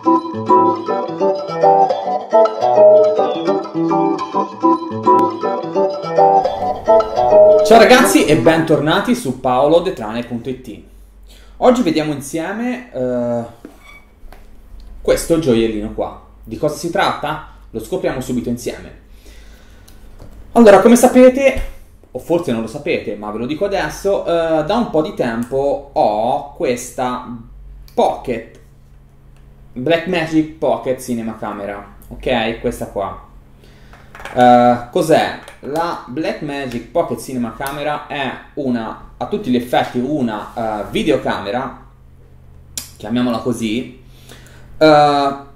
Ciao ragazzi e bentornati su paolodetrane.it Oggi vediamo insieme uh, questo gioiellino qua. Di cosa si tratta? Lo scopriamo subito insieme. Allora, come sapete, o forse non lo sapete, ma ve lo dico adesso, uh, da un po' di tempo ho questa Pocket Blackmagic Pocket Cinema Camera, ok? Questa qua. Uh, cos'è? La Blackmagic Pocket Cinema Camera è una, a tutti gli effetti, una uh, videocamera, chiamiamola così, uh,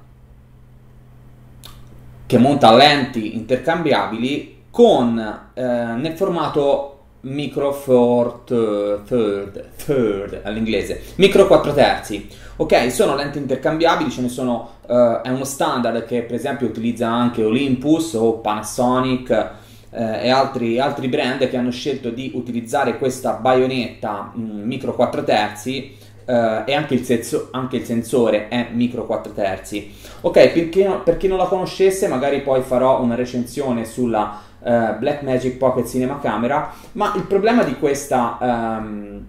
che monta lenti intercambiabili con nel formato micro four third, third all'inglese, micro 4 terzi. Ok, sono lenti intercambiabili, ce ne sono, uh, è uno standard che per esempio utilizza anche Olympus o Panasonic uh, e altri, altri, brand che hanno scelto di utilizzare questa baionetta mm, micro 4 terzi Uh, e anche il, senso, anche il, sensore è micro 4 terzi. Ok, per chi, per chi, non la conoscesse, magari poi farò una recensione sulla uh, Blackmagic Pocket Cinema Camera, ma il problema di questa, um,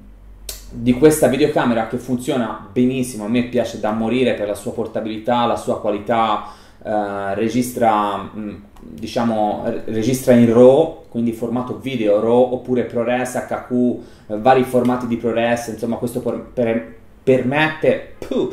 di questa videocamera che funziona benissimo, a me piace da morire per la sua portabilità, la sua qualità, uh, registra, mm, diciamo, registra in RAW, quindi formato video RAW, oppure ProRes, HQ, uh, vari formati di ProRes, insomma questo per, per, permette, puh,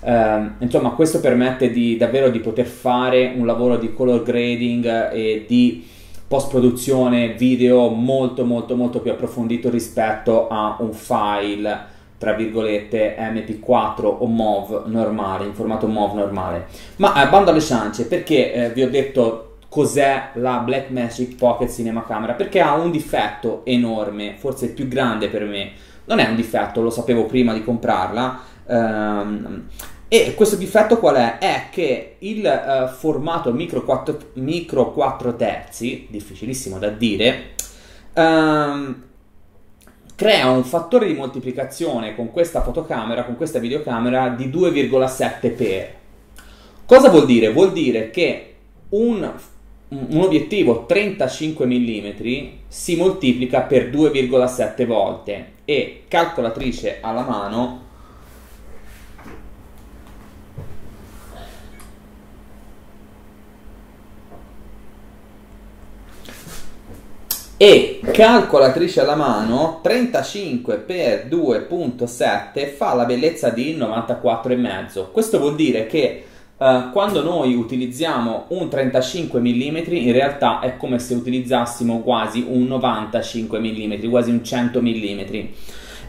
uh, insomma questo permette di, davvero di poter fare un lavoro di color grading e di post produzione video molto molto molto più approfondito rispetto a un file tra virgolette mp4 o mov normale in formato mov normale. Ma eh, bando alle ciance perché eh, vi ho detto cos'è la Blackmagic Pocket Cinema Camera? Perché ha un difetto enorme forse il più grande per me. Non è un difetto lo sapevo prima di comprarla ehm, e questo difetto qual è? È che il uh, formato micro 4, micro 4 terzi, difficilissimo da dire, um, crea un fattore di moltiplicazione con questa fotocamera, con questa videocamera di 2,7 per. Cosa vuol dire? Vuol dire che un, un obiettivo 35 mm si moltiplica per 2,7 volte e calcolatrice alla mano e calcolatrice alla mano 35 per 2.7 fa la bellezza di 94,5 questo vuol dire che uh, quando noi utilizziamo un 35 mm in realtà è come se utilizzassimo quasi un 95 mm quasi un 100 mm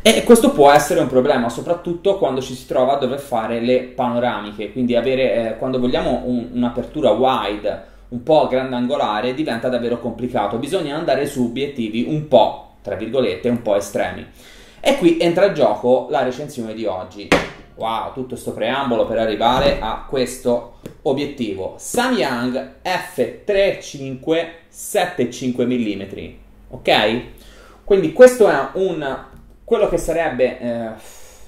e questo può essere un problema soprattutto quando ci si trova a dover fare le panoramiche quindi avere eh, quando vogliamo un, un'apertura wide un po' grandangolare diventa davvero complicato, bisogna andare su obiettivi un po', tra virgolette, un po' estremi. E qui entra in gioco la recensione di oggi. Wow, tutto questo preambolo per arrivare a questo obiettivo. Samyang F3575 mm, ok? Quindi questo è un, quello che sarebbe eh,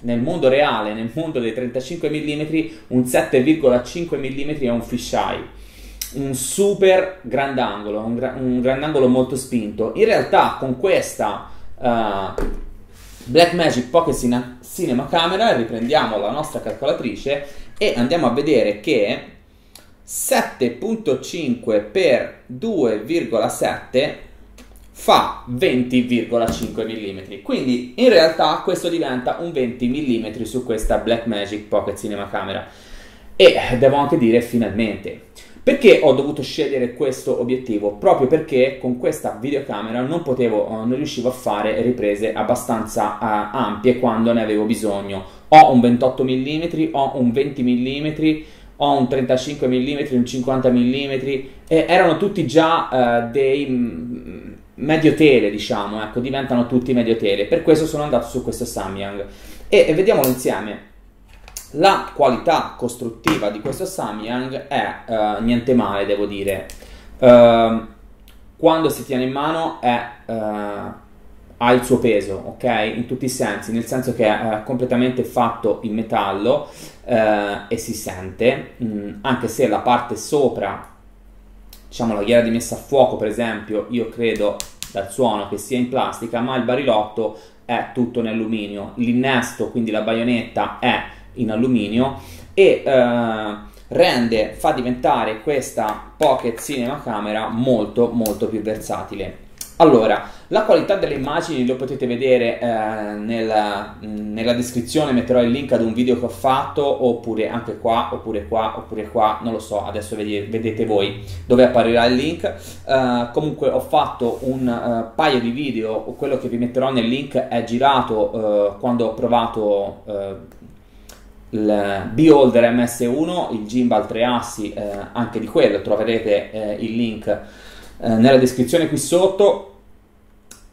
nel mondo reale, nel mondo dei 35 mm, un 7,5 mm è un fisheye un super grandangolo, un, gra- un grandangolo molto spinto. In realtà con questa uh, Blackmagic Pocket Cine- Cinema Camera riprendiamo la nostra calcolatrice e andiamo a vedere che 7.5 per 2,7 fa 20,5 mm. Quindi in realtà questo diventa un 20 mm su questa Blackmagic Pocket Cinema Camera. E devo anche dire finalmente. Perché ho dovuto scegliere questo obiettivo? Proprio perché con questa videocamera non potevo, eh, non riuscivo a fare riprese abbastanza uh, ampie quando ne avevo bisogno. Ho un 28 mm, ho un 20 mm, ho un 35 mm, un 50 mm, e erano tutti già uh, dei mm, medio tele, diciamo, ecco, diventano tutti medio tele. Per questo sono andato su questo Samyang. E, e vediamolo insieme. La qualità costruttiva di questo Samyang è uh, niente male, devo dire. Uh, quando si tiene in mano è, uh, ha il suo peso, ok? In tutti i sensi, nel senso che è completamente fatto in metallo, eh, e si sente, mh, mm, anche se la parte sopra, diciamo la ghiera di messa a fuoco per esempio, io credo dal suono che sia in plastica, ma il barilotto è tutto in alluminio, l'innesto, quindi la baionetta è in alluminio e eh, rende, fa diventare questa Pocket Cinema Camera molto molto più versatile. Allora, la qualità delle immagini lo potete vedere eh, nella, nella, descrizione, metterò il link ad un video che ho fatto, oppure anche qua, oppure qua, oppure qua, non lo so, adesso vedete, voi dove apparirà il link. Uh, comunque ho fatto un uh, paio di video, quello che vi metterò nel link è girato uh, quando ho provato il Beholder MS1, il gimbal 3 assi, anche di quello troverete il link eh, nella descrizione qui sotto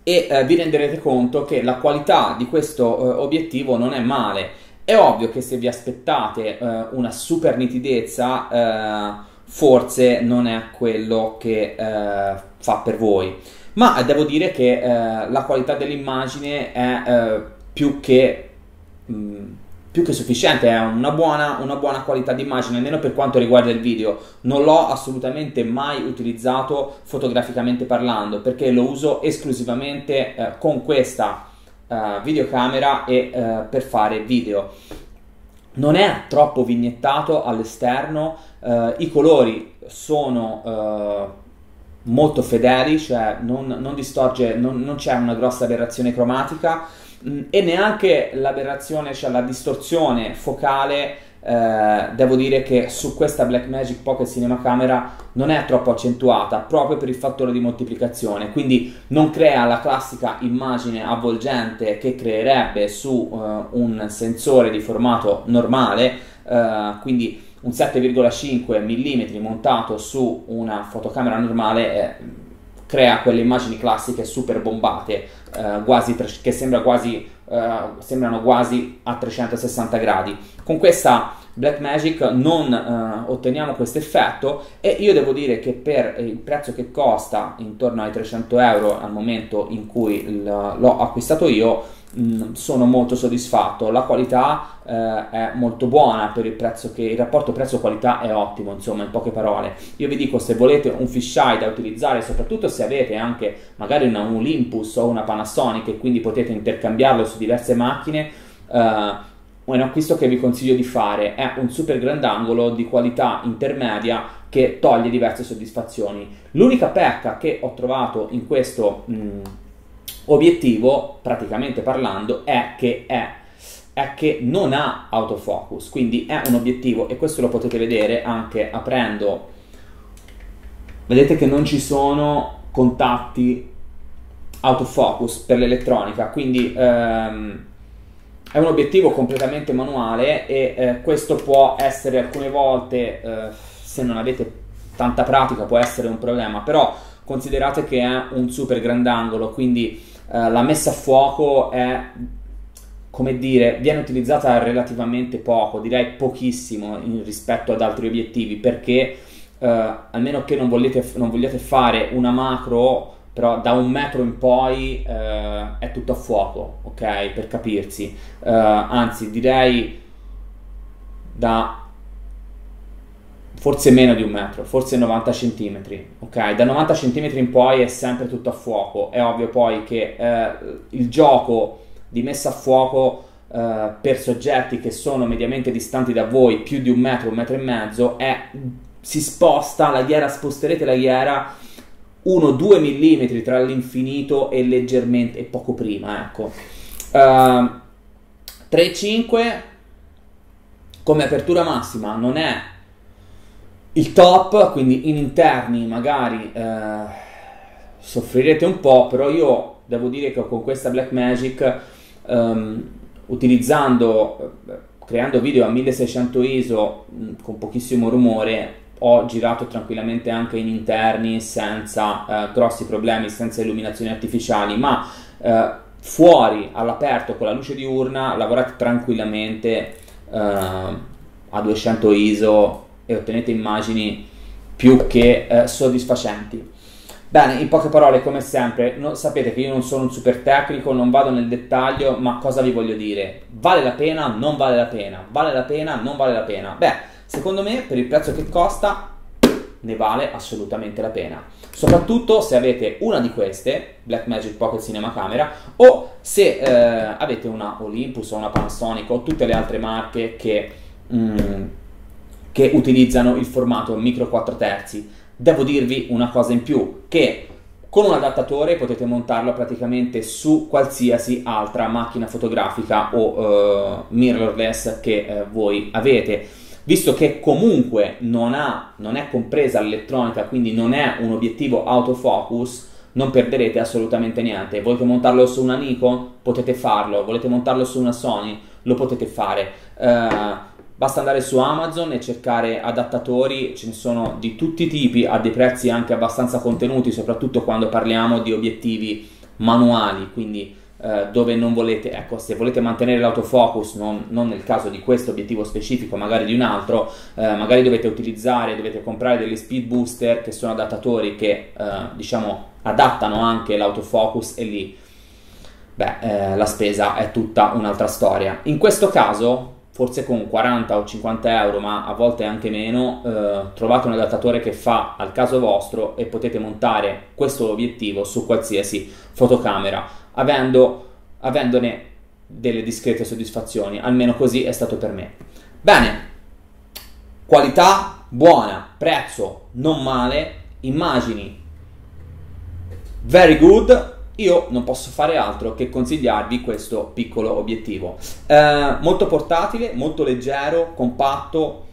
e eh, vi renderete conto che la qualità di questo eh, obiettivo non è male. È ovvio che se vi aspettate eh, una super nitidezza, eh, forse non è quello che fa per voi. Ma devo dire che la qualità dell'immagine è più che mh, mm, più che sufficiente, è una buona, una buona qualità di immagine, almeno per quanto riguarda il video. Non l'ho assolutamente mai utilizzato fotograficamente parlando, perché lo uso esclusivamente eh, con questa eh, videocamera e eh, per fare video. Non è troppo vignettato all'esterno, eh, i colori sono eh, molto fedeli, cioè non, non distorge, non, non c'è una grossa aberrazione cromatica e neanche l'aberrazione, cioè la distorsione focale, eh, devo dire che su questa Blackmagic Pocket Cinema Camera non è troppo accentuata proprio per il fattore di moltiplicazione, quindi non crea la classica immagine avvolgente che creerebbe su eh, un sensore di formato normale, eh, quindi un 7,5 mm montato su una fotocamera normale eh, crea quelle immagini classiche super bombate eh, tre, che sembra quasi, eh, sembrano quasi a 360 gradi. Con questa Blackmagic non eh, otteniamo questo effetto e io devo dire che per il prezzo che costa intorno ai 300 euro al momento in cui l'ho acquistato io Mm, sono molto soddisfatto. La qualità eh, è molto buona per il prezzo che il rapporto prezzo-qualità è ottimo, insomma, in poche parole. Io vi dico se volete un fisheye da utilizzare, soprattutto se avete anche magari una Olympus o una Panasonic e quindi potete intercambiarlo su diverse macchine, eh, un acquisto che vi consiglio di fare è un super grandangolo di qualità intermedia che toglie diverse soddisfazioni. L'unica pecca che ho trovato in questo mh, mm, obiettivo, praticamente parlando, è che, è, è che non ha autofocus, quindi è un obiettivo e questo lo potete vedere anche aprendo. Vedete che non ci sono contatti autofocus per l'elettronica, quindi ehm, è un obiettivo completamente manuale e eh, questo può essere alcune volte, eh, se non avete tanta pratica, può essere un problema, però considerate che è un super grandangolo, quindi eh, la messa a fuoco è come dire, viene utilizzata relativamente poco, direi pochissimo in, rispetto ad altri obiettivi, perché eh, almeno che non, volete, non vogliate fare una macro, però da un metro in poi eh, è tutto a fuoco, ok? Per capirsi. Eh, anzi, direi da forse meno di un metro, forse 90 cm, ok? Da 90 cm in poi è sempre tutto a fuoco, è ovvio poi che eh, il gioco di messa a fuoco eh, per soggetti che sono mediamente distanti da voi più di un metro, un metro e mezzo, è, si sposta, la ghiera, sposterete la ghiera 1-2 mm tra l'infinito e leggermente, e poco prima, ecco. Uh, ehm, 3,5 come apertura massima non è il top, quindi in interni magari eh, soffrirete un po', però io devo dire che con questa Blackmagic um, utilizzando, eh, creando video a 1600 ISO mm, con pochissimo rumore, ho girato tranquillamente anche in interni senza eh, grossi problemi, senza illuminazioni artificiali, ma eh, fuori all'aperto con la luce diurna lavorate tranquillamente eh, a 200 ISO e ottenete immagini più che eh, soddisfacenti. Bene, in poche parole, come sempre, no, sapete che io non sono un super tecnico, non vado nel dettaglio, ma cosa vi voglio dire? Vale la pena? Non vale la pena? Vale la pena? Non vale la pena? Beh, secondo me, per il prezzo che costa, ne vale assolutamente la pena. Soprattutto se avete una di queste, Blackmagic Pocket Cinema Camera, o se eh, avete una Olympus o una Panasonic o tutte le altre marche che, mm, che utilizzano il formato micro 4 terzi. Devo dirvi una cosa in più, che con un adattatore potete montarlo praticamente su qualsiasi altra macchina fotografica o uh, mirrorless che uh, voi avete visto che comunque non, ha, non è compresa l'elettronica, quindi non è un obiettivo autofocus, non perderete assolutamente niente. Volete montarlo su una Nikon? Potete farlo. Volete montarlo su una Sony? Lo potete fare. Uh, basta andare su Amazon e cercare adattatori, ce ne sono di tutti i tipi, a dei prezzi anche abbastanza contenuti, soprattutto quando parliamo di obiettivi manuali, quindi eh, dove non volete, ecco, se volete mantenere l'autofocus, non, non, nel caso di questo obiettivo specifico, magari di un altro, eh, magari dovete utilizzare, dovete comprare degli speed booster che sono adattatori che, eh, diciamo, adattano anche l'autofocus e lì, beh, eh, la spesa è tutta un'altra storia. In questo caso, forse con 40 o 50 euro, ma a volte anche meno, eh, trovate un adattatore che fa al caso vostro e potete montare questo obiettivo su qualsiasi fotocamera avendo, avendone delle discrete soddisfazioni, almeno così è stato per me. Bene, qualità buona, prezzo non male, immagini very good, io non posso fare altro che consigliarvi questo piccolo obiettivo. Eh, molto portatile, molto leggero, compatto.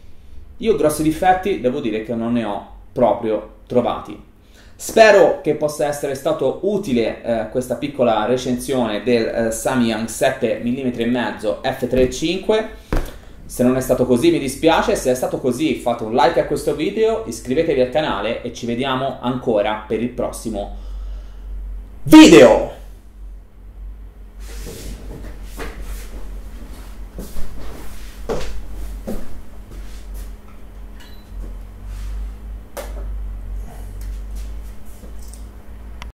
Io grossi difetti devo dire che non ne ho proprio trovati. Spero che possa essere stato utile eh, questa piccola recensione del eh, Samyang 7 mm e mezzo f3.5. Se non è stato così mi dispiace, se è stato così fate un like a questo video, iscrivetevi al canale e ci vediamo ancora per il prossimo video.